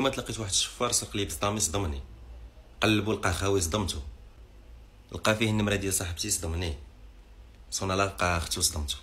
ما تلقيت واحد الشفار سرق لي بسطامي صدمني. قلبو لقى خاوي صدمتو لقى فيه النمرة ديال صاحبتي صدمني. صونا لقى اختو صدمتو